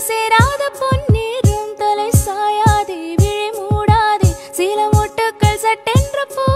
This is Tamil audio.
சேராத பொன்னீரும் தலை சாயாதே விழி மூடாதே சில மொட்டுக்கள் சட்டென்ற போ